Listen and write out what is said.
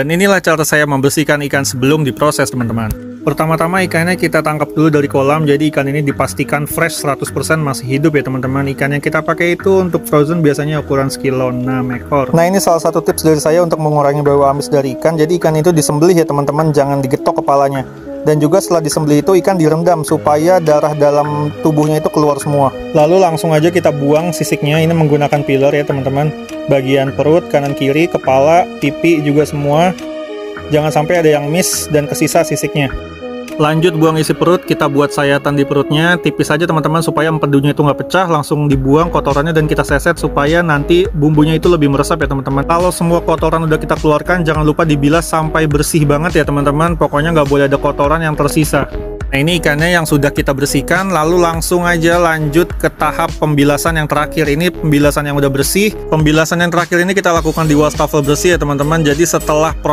Dan inilah cara saya membersihkan ikan sebelum diproses teman-teman. Pertama-tama ikannya kita tangkap dulu dari kolam, jadi ikan ini dipastikan fresh 100% masih hidup ya teman-teman. Ikan yang kita pakai itu untuk frozen biasanya ukuran sekilo 6 ekor. Nah ini salah satu tips dari saya untuk mengurangi bau amis dari ikan, jadi ikan itu disembelih ya teman-teman, jangan digetok kepalanya. Dan juga setelah disembelih itu ikan direndam supaya darah dalam tubuhnya itu keluar semua. Lalu langsung aja kita buang sisiknya, ini menggunakan peeler ya teman-teman. Bagian perut, kanan kiri, kepala, pipi juga semua. Jangan sampai ada yang miss dan kesisa sisiknya. Lanjut buang isi perut, kita buat sayatan di perutnya, tipis aja teman-teman supaya empedunya itu nggak pecah, langsung dibuang kotorannya dan kita seset supaya nanti bumbunya itu lebih meresap ya teman-teman. Kalau semua kotoran udah kita keluarkan, jangan lupa dibilas sampai bersih banget ya teman-teman, pokoknya nggak boleh ada kotoran yang tersisa. Nah ini ikannya yang sudah kita bersihkan, lalu langsung aja lanjut ke tahap pembilasan yang terakhir. Ini pembilasan yang udah bersih. Pembilasan yang terakhir ini kita lakukan di wastafel bersih ya teman-teman. Jadi setelah